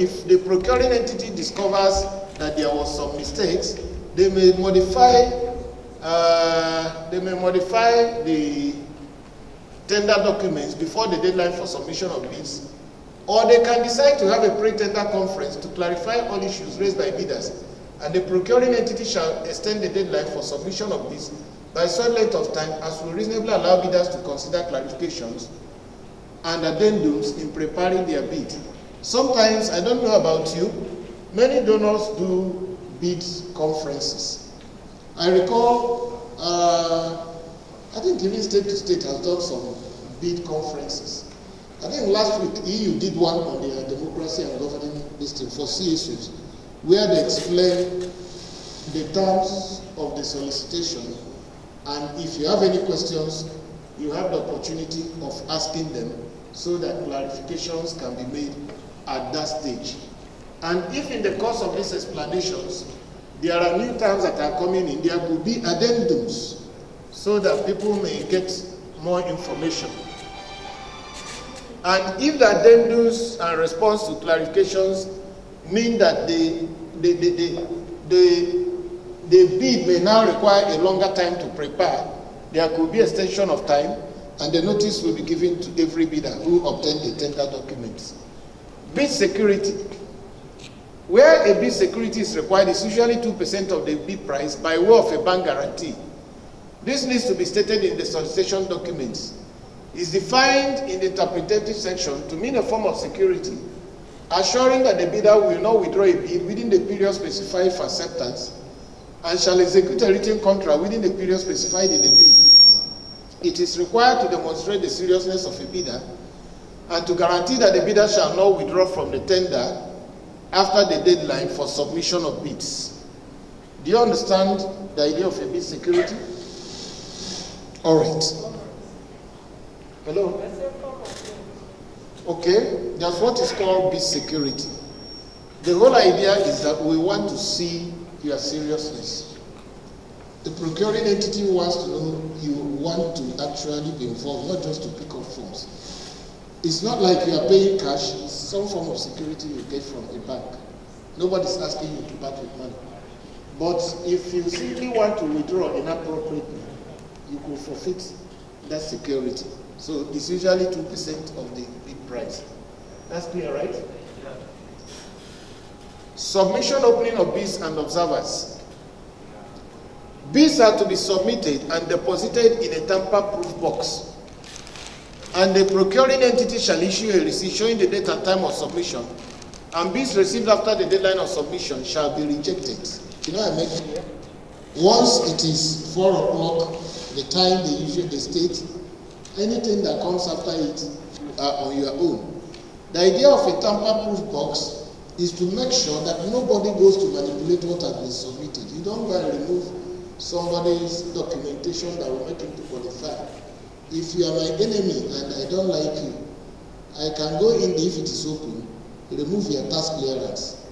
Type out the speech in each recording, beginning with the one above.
if the procuring entity discovers that there was some mistakes, they may modify, uh, they may modify the tender documents before the deadline for submission of bids, or they can decide to have a pre-tender conference to clarify all issues raised by bidders, and the procuring entity shall extend the deadline for submission of bids by some length of time as will reasonably allow bidders to consider clarifications and addendums in preparing their bid. Sometimes, I don't know about you, many donors do bid conferences. I recall, uh, I think even State2State has done some bid conferences. I think last week EU did one on the democracy and governing system for where they explain the terms of the solicitation, and if you have any questions, you have the opportunity of asking them so that clarifications can be made at that stage. And if in the course of these explanations, there are new terms that are coming in, there could be addendums so that people may get more information. And if the addendums and response to clarifications mean that the, the, the, the, the, the bid may now require a longer time to prepare, there could be extension of time and the notice will be given to every bidder who obtained the tender documents. Bid security. Where a bid security is required is usually 2% of the bid price by way of a bank guarantee. This needs to be stated in the solicitation documents. Is defined in the interpretative section to mean a form of security, assuring that the bidder will not withdraw a bid within the period specified for acceptance and shall execute a written contract within the period specified in the bid it is required to demonstrate the seriousness of a bidder and to guarantee that the bidder shall not withdraw from the tender after the deadline for submission of bids. Do you understand the idea of a bid security? All right. Hello? Okay, that's what is called bid security. The whole idea is that we want to see your seriousness. The procuring entity wants to know you want to actually be involved, not just to pick up forms. It's not like you are paying cash, it's some form of security you get from a bank. Nobody's asking you to part with money. But if you simply want to withdraw inappropriately, you could forfeit that security. So it's usually 2% of the bid price. That's clear, right? Submission opening of bids and observers. Bids are to be submitted and deposited in a tamper-proof box. And the procuring entity shall issue a receipt showing the date and time of submission. And bids received after the deadline of submission shall be rejected. You know I mentioned here? Once it is 4 o'clock, the time they issue the state, anything that comes after it, are on your own. The idea of a tamper-proof box is to make sure that nobody goes to manipulate what has been submitted. You don't go and remove somebody's documentation that will make him to qualify. If you are my enemy and I don't like you, I can go in if it is open, remove your tax clearance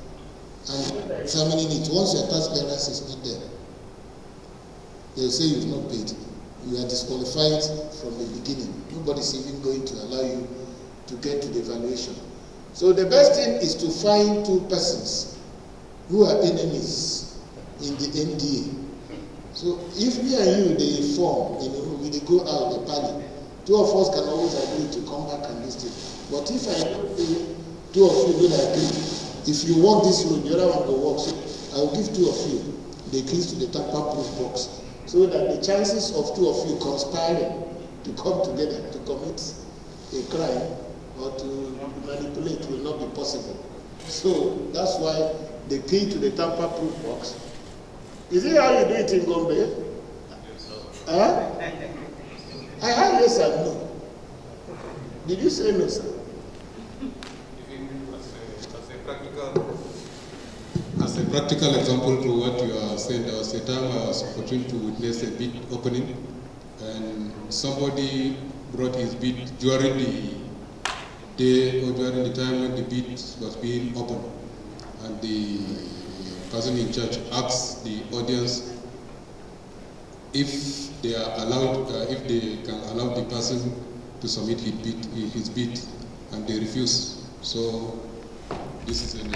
and examining it. Once your tax clearance is not there, they'll say you've not paid. You are disqualified from the beginning. Nobody's even going to allow you to get to the valuation. So the best thing is to find two persons who are enemies in the NDA so if me and you they form, we they go out the party, two of us can always agree to come back and listen. But if I two of you don't agree, if you walk this road, the other one will walk. So I will give two of you the keys to the tamper-proof box, so that the chances of two of you conspiring to come together to commit a crime or to manipulate will not be possible. So that's why the key to the tamper-proof box is it how you do it in Gombe? Huh? I heard yes and no. Did you say no, sir? As a practical example to what you are saying, there was a time I was opportunity to witness a bid opening, and somebody brought his bid during the day or during the time when the bid was being opened, and the person in charge asks the audience if they are allowed, uh, if they can allow the person to submit his bid, his bid, and they refuse. So This is an